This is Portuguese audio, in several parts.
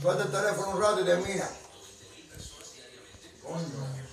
Guarda il telefono radio e termina. Ognuno.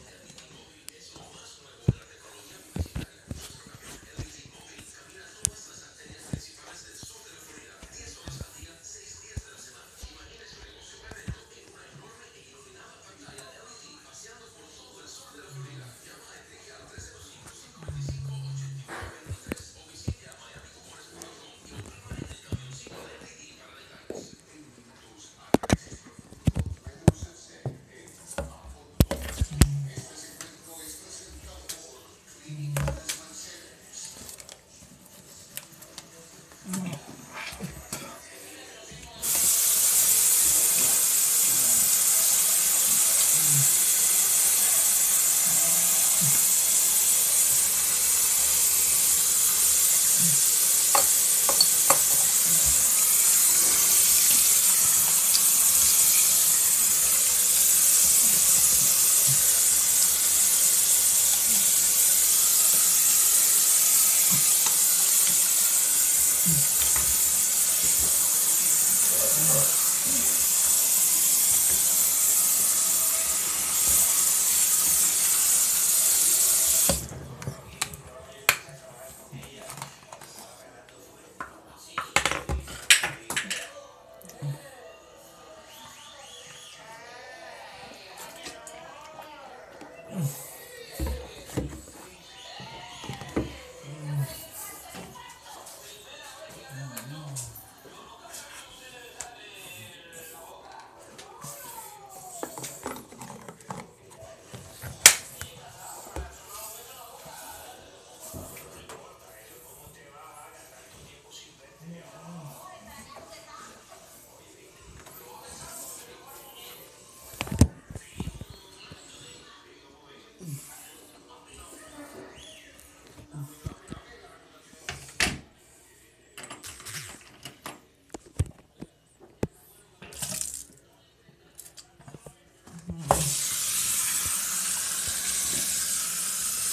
Mm-hmm.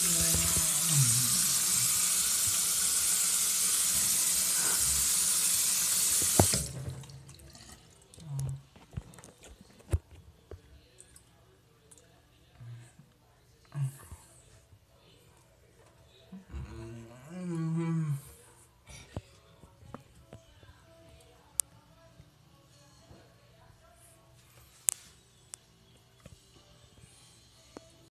Yeah.